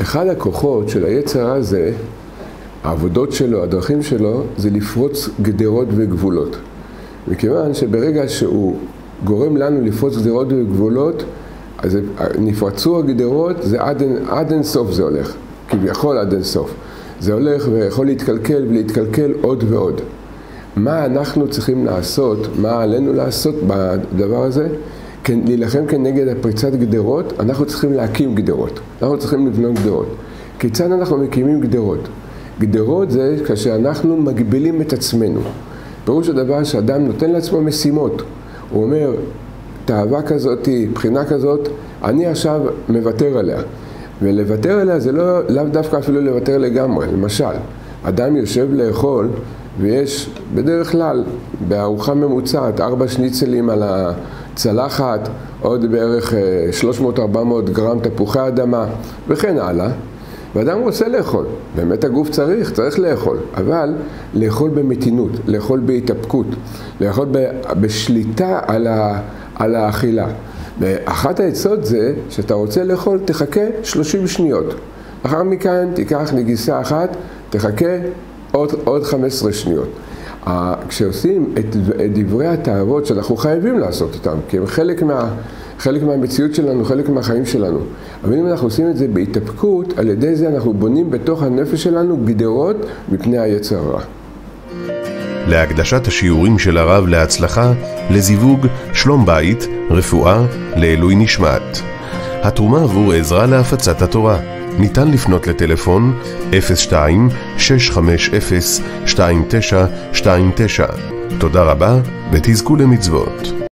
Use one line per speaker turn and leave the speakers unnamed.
אחד הכוחות של היצר הזה, העבודות שלו, הדרכים שלו, זה לפרוץ גדרות וגבולות. מכיוון שברגע שהוא גורם לנו לפרוץ גדרות וגבולות, אז נפרצו הגדרות, זה עד, עד אין סוף זה הולך, כביכול עד אין סוף. זה הולך ויכול להתקלקל ולהתקלקל עוד ועוד. מה אנחנו צריכים לעשות, מה עלינו לעשות בדבר הזה? להילחם כנגד הפריצת גדרות, אנחנו צריכים להקים גדרות. אנחנו צריכים לבנות גדרות. כיצד אנחנו מקימים גדרות? גדרות זה כאשר אנחנו מגבילים את עצמנו. פירוש הדבר שאדם נותן לעצמו משימות. הוא אומר, תאווה כזאת, בחינה כזאת, אני עכשיו מוותר עליה. ולוותר עליה זה לא, לאו דווקא אפילו לוותר לגמרי. למשל, אדם יושב לאכול ויש בדרך כלל בארוחה ממוצעת ארבע שניצלים על הצלחת, עוד בערך 300-400 גרם תפוחי אדמה וכן הלאה. ואדם רוצה לאכול, באמת הגוף צריך, צריך לאכול, אבל לאכול במתינות, לאכול בהתאפקות, לאכול בשליטה על, ה, על האכילה. ואחת העצות זה שאתה רוצה לאכול, תחכה 30 שניות. לאחר מכן תיקח נגיסה אחת, תחכה עוד, עוד 15 שניות. כשעושים את דברי התאוות שאנחנו חייבים לעשות אותם, כי הם חלק, מה, חלק מהמציאות שלנו, חלק מהחיים שלנו. אבל אם אנחנו עושים את זה בהתאפקות, על ידי זה אנחנו בונים בתוך הנפש שלנו גדרות מפני היצר הרע.
להקדשת השיעורים של הרב להצלחה, לזיווג, שלום בית, רפואה, לעילוי נשמת. התרומה עבור עזרה להפצת התורה. ניתן לפנות לטלפון 02-650-2929. תודה רבה ותזכו למצוות.